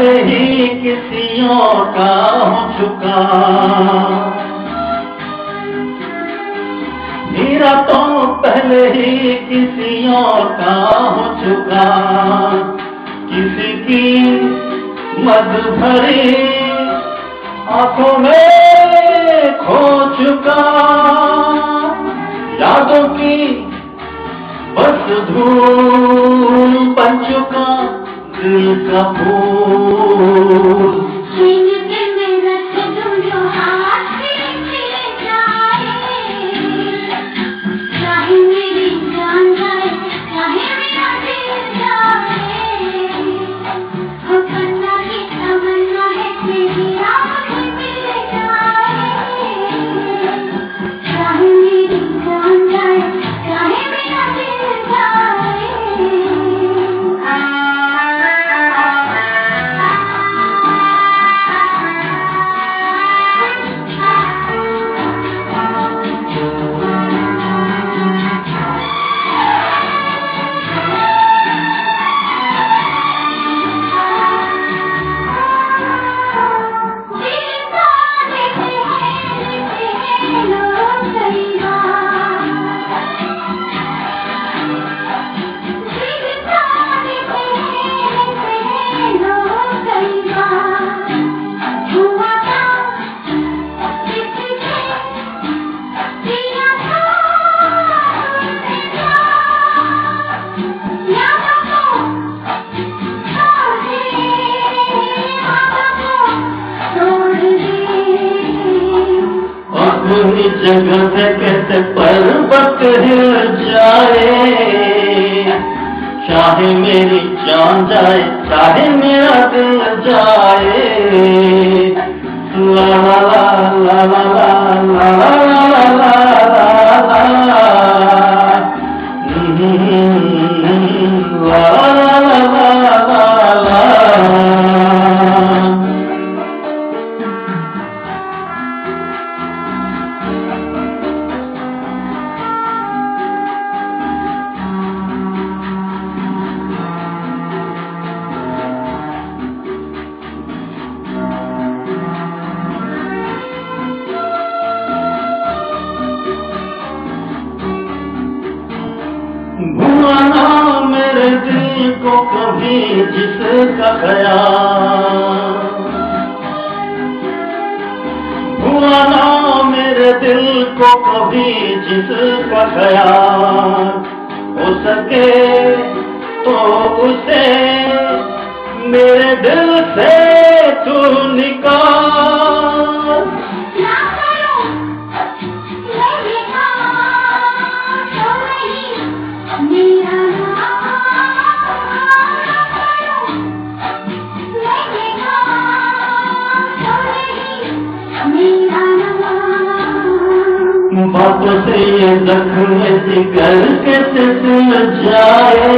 पहले ही और का हो चुका मेरा तो पहले ही किसी और का हो चुका किसी की मद भरी आँखों में खो चुका। यादों की बस धूल बन चुका दिल का फूल। अपनी जगह से कैसे पर्वत हिल जाए। चाहे मेरी जान जाए, चाहे मेरा दिल जाए। को कभी जिसका ख्याल। ना मेरे दिल को कभी जिसका ख्याल। हो सके तो उसे मेरे दिल से तू निकाल। बातों से ये जख्म जिगर कैसे सिल जाए।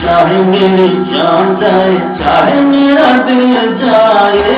चाहे मेरी जान जाए, चाहे मेरा दिल जाए।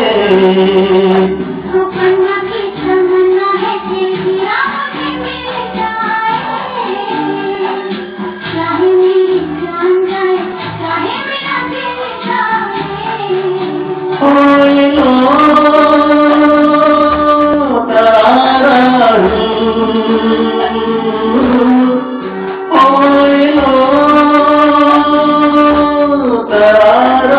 ആരാ